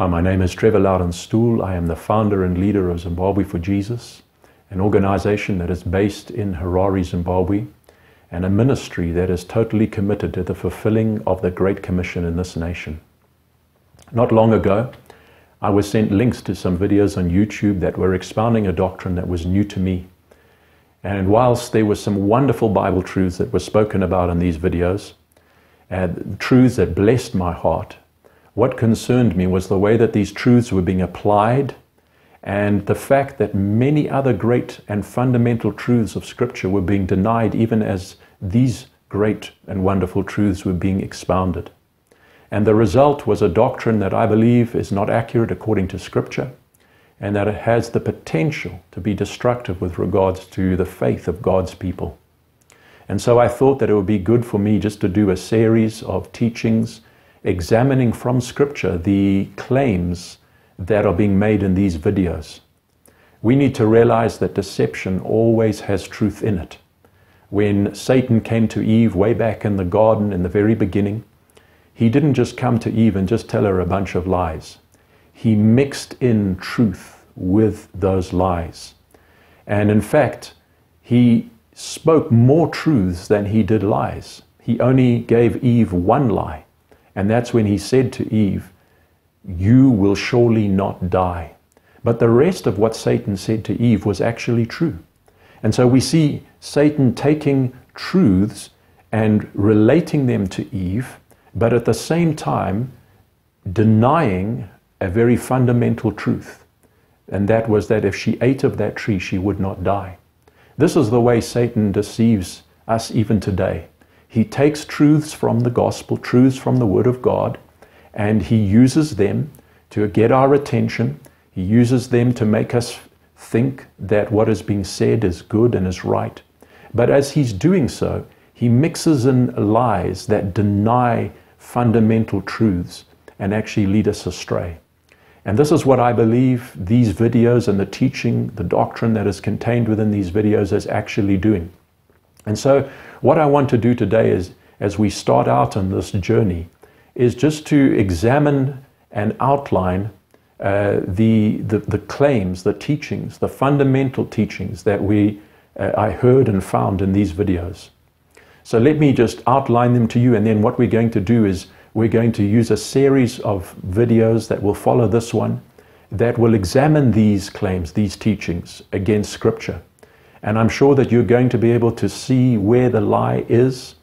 Hi, my name is Trevor Lowden-Stoole. I am the founder and leader of Zimbabwe for Jesus, an organization that is based in Harare, Zimbabwe, and a ministry that is totally committed to the fulfilling of the Great Commission in this nation. Not long ago, I was sent links to some videos on YouTube that were expounding a doctrine that was new to me. And whilst there were some wonderful Bible truths that were spoken about in these videos, and truths that blessed my heart, what concerned me was the way that these truths were being applied and the fact that many other great and fundamental truths of Scripture were being denied even as these great and wonderful truths were being expounded. And the result was a doctrine that I believe is not accurate according to Scripture and that it has the potential to be destructive with regards to the faith of God's people. And so I thought that it would be good for me just to do a series of teachings examining from Scripture the claims that are being made in these videos. We need to realize that deception always has truth in it. When Satan came to Eve way back in the garden in the very beginning, he didn't just come to Eve and just tell her a bunch of lies. He mixed in truth with those lies. And in fact, he spoke more truths than he did lies. He only gave Eve one lie and that's when he said to Eve, You will surely not die. But the rest of what Satan said to Eve was actually true. And so we see Satan taking truths and relating them to Eve, but at the same time denying a very fundamental truth. And that was that if she ate of that tree, she would not die. This is the way Satan deceives us even today. He takes truths from the gospel, truths from the Word of God, and he uses them to get our attention. He uses them to make us think that what is being said is good and is right. But as he's doing so, he mixes in lies that deny fundamental truths and actually lead us astray. And this is what I believe these videos and the teaching, the doctrine that is contained within these videos is actually doing. And so, what I want to do today is, as we start out on this journey, is just to examine and outline uh, the, the, the, claims, the teachings, the fundamental teachings that we, uh, I heard and found in these videos. So let me just outline them to you, and then what we're going to do is we're going to use a series of videos that will follow this one that will examine these claims, these teachings against Scripture. And I'm sure that you're going to be able to see where the lie is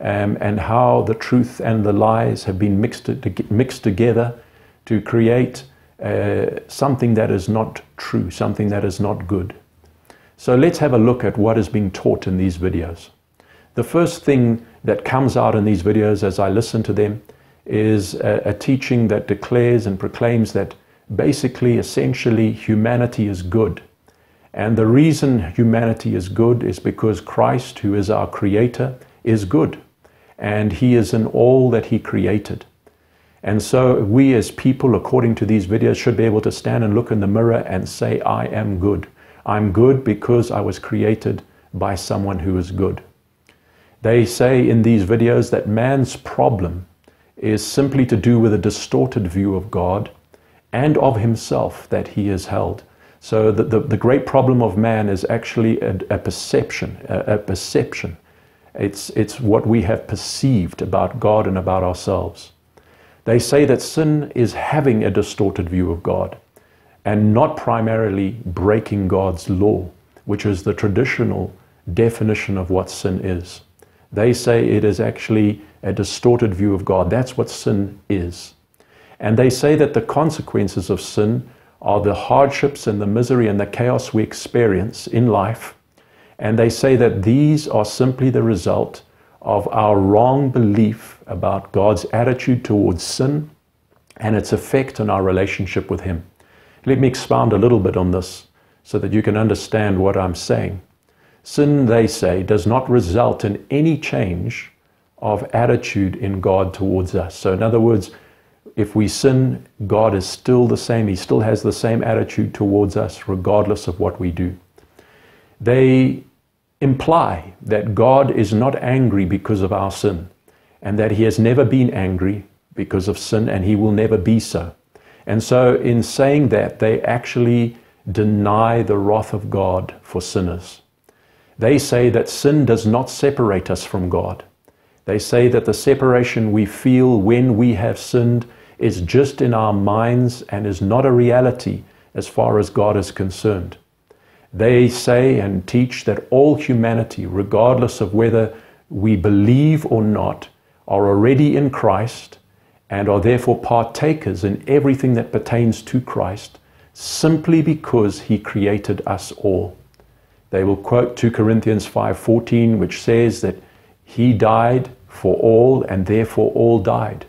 um, and how the truth and the lies have been mixed, to, mixed together to create uh, something that is not true, something that is not good. So let's have a look at what is being taught in these videos. The first thing that comes out in these videos as I listen to them is a, a teaching that declares and proclaims that basically, essentially, humanity is good and the reason humanity is good is because Christ, who is our creator, is good. And he is in all that he created. And so we as people, according to these videos, should be able to stand and look in the mirror and say, I am good. I'm good because I was created by someone who is good. They say in these videos that man's problem is simply to do with a distorted view of God and of himself that he has held. So the, the, the, great problem of man is actually a, a perception, a, a, perception. It's, it's what we have perceived about God and about ourselves. They say that sin is having a distorted view of God and not primarily breaking God's law, which is the traditional definition of what sin is. They say it is actually a distorted view of God. That's what sin is. And they say that the consequences of sin are the hardships and the misery and the chaos we experience in life. And they say that these are simply the result of our wrong belief about God's attitude towards sin and its effect on our relationship with Him. Let me expound a little bit on this so that you can understand what I'm saying. Sin, they say, does not result in any change of attitude in God towards us. So, in other words, if we sin, God is still the same. He still has the same attitude towards us, regardless of what we do. They imply that God is not angry because of our sin, and that He has never been angry because of sin, and He will never be so. And so, in saying that, they actually deny the wrath of God for sinners. They say that sin does not separate us from God. They say that the separation we feel when we have sinned is just in our minds and is not a reality as far as God is concerned. They say and teach that all humanity, regardless of whether we believe or not, are already in Christ and are therefore partakers in everything that pertains to Christ simply because he created us all. They will quote 2 Corinthians 5:14 which says that he died for all and therefore all died.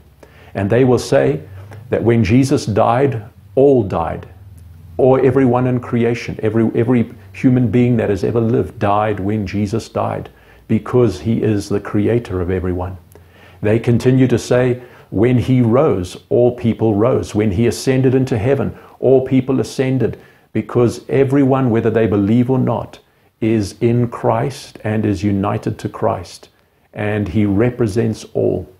And they will say that when Jesus died, all died. Or everyone in creation, every, every human being that has ever lived died when Jesus died because he is the creator of everyone. They continue to say, when he rose, all people rose. When he ascended into heaven, all people ascended because everyone, whether they believe or not, is in Christ and is united to Christ, and he represents all.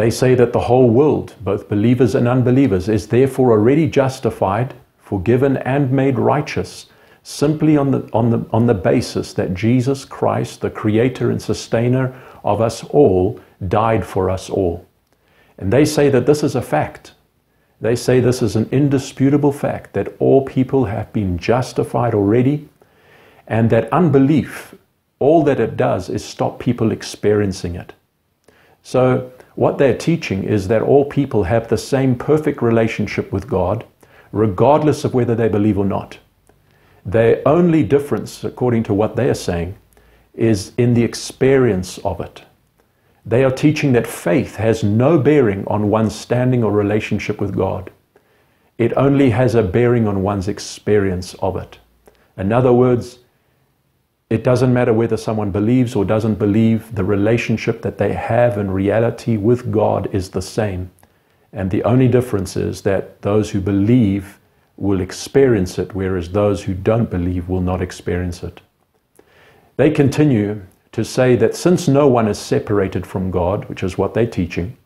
They say that the whole world, both believers and unbelievers, is therefore already justified, forgiven, and made righteous simply on the, on, the, on the basis that Jesus Christ, the creator and sustainer of us all, died for us all. And they say that this is a fact. They say this is an indisputable fact that all people have been justified already, and that unbelief, all that it does is stop people experiencing it. So, what they're teaching is that all people have the same perfect relationship with God, regardless of whether they believe or not. Their only difference, according to what they are saying, is in the experience of it. They are teaching that faith has no bearing on one's standing or relationship with God. It only has a bearing on one's experience of it. In other words, it doesn't matter whether someone believes or doesn't believe, the relationship that they have in reality with God is the same. And the only difference is that those who believe will experience it, whereas those who don't believe will not experience it. They continue to say that since no one is separated from God, which is what they're teaching,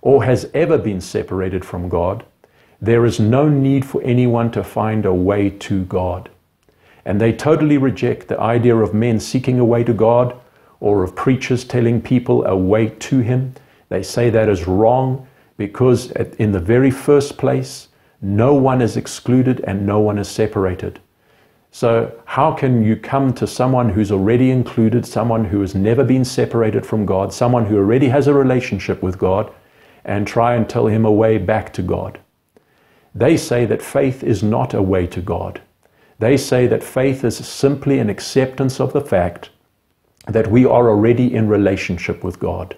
or has ever been separated from God, there is no need for anyone to find a way to God. And they totally reject the idea of men seeking a way to God or of preachers telling people a way to Him. They say that is wrong because, in the very first place, no one is excluded and no one is separated. So, how can you come to someone who's already included, someone who has never been separated from God, someone who already has a relationship with God, and try and tell him a way back to God? They say that faith is not a way to God. They say that faith is simply an acceptance of the fact that we are already in relationship with God.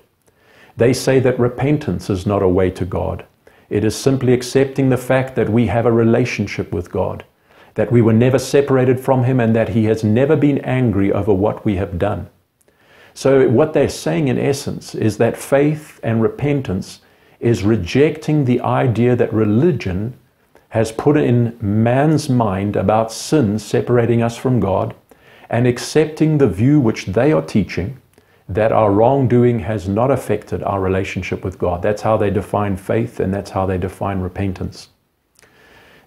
They say that repentance is not a way to God. It is simply accepting the fact that we have a relationship with God, that we were never separated from Him, and that He has never been angry over what we have done. So, what they're saying in essence is that faith and repentance is rejecting the idea that religion has put in man's mind about sin separating us from God and accepting the view which they are teaching that our wrongdoing has not affected our relationship with God. That's how they define faith and that's how they define repentance.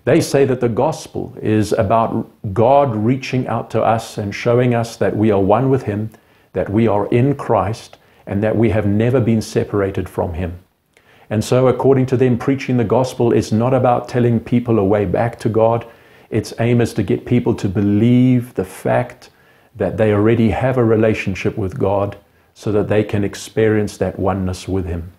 They say that the gospel is about God reaching out to us and showing us that we are one with Him, that we are in Christ, and that we have never been separated from Him. And so, according to them, preaching the gospel is not about telling people a way back to God. Its aim is to get people to believe the fact that they already have a relationship with God so that they can experience that oneness with Him.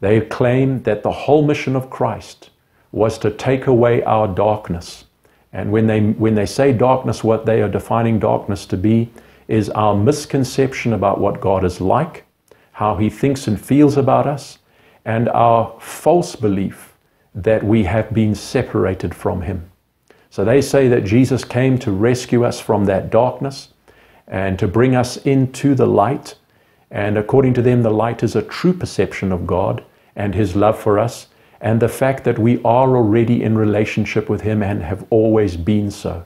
They claim that the whole mission of Christ was to take away our darkness. And when they, when they say darkness, what they are defining darkness to be is our misconception about what God is like, how He thinks and feels about us, and our false belief that we have been separated from Him. So they say that Jesus came to rescue us from that darkness and to bring us into the light. And according to them, the light is a true perception of God and His love for us, and the fact that we are already in relationship with Him and have always been so.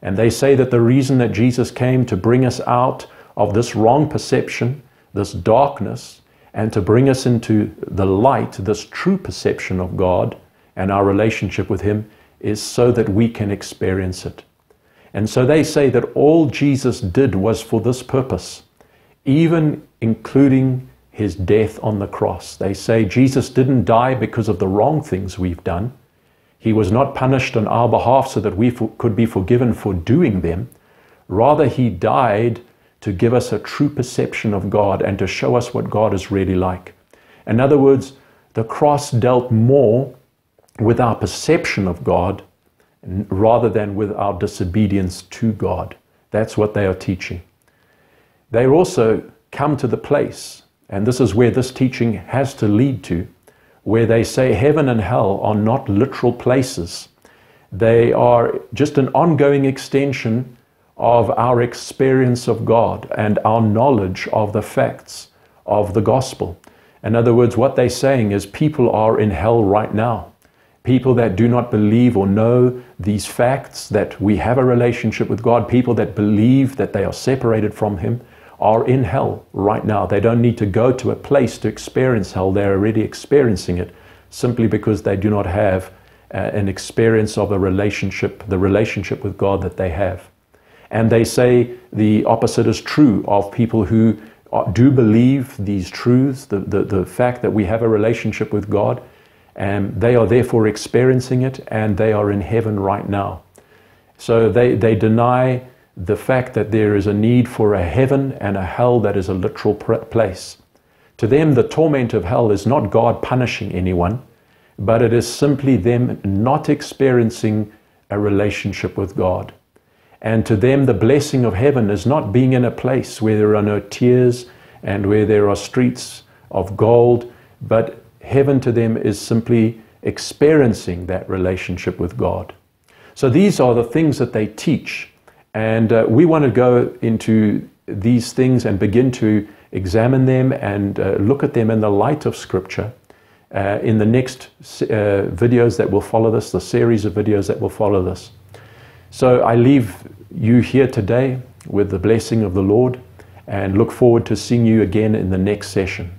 And they say that the reason that Jesus came to bring us out of this wrong perception, this darkness, and to bring us into the light, this true perception of God and our relationship with Him, is so that we can experience it. And so they say that all Jesus did was for this purpose, even including his death on the cross. They say Jesus didn't die because of the wrong things we've done. He was not punished on our behalf so that we could be forgiven for doing them. Rather, he died to give us a true perception of God and to show us what God is really like. In other words, the cross dealt more with our perception of God rather than with our disobedience to God. That's what they are teaching. They also come to the place, and this is where this teaching has to lead to, where they say heaven and hell are not literal places. They are just an ongoing extension of our experience of God and our knowledge of the facts of the gospel. In other words, what they're saying is people are in hell right now. People that do not believe or know these facts that we have a relationship with God, people that believe that they are separated from Him, are in hell right now. They don't need to go to a place to experience hell. They're already experiencing it simply because they do not have uh, an experience of a relationship, the relationship with God that they have. And they say the opposite is true of people who uh, do believe these truths, the, the, the fact that we have a relationship with God, and they are therefore experiencing it, and they are in heaven right now. So they, they deny the fact that there is a need for a heaven and a hell that is a literal place. To them, the torment of hell is not God punishing anyone, but it is simply them not experiencing a relationship with God. And to them, the blessing of heaven is not being in a place where there are no tears and where there are streets of gold, but heaven to them is simply experiencing that relationship with God. So these are the things that they teach. And uh, we want to go into these things and begin to examine them and uh, look at them in the light of Scripture. Uh, in the next uh, videos that will follow this, the series of videos that will follow this. So I leave you here today with the blessing of the Lord and look forward to seeing you again in the next session.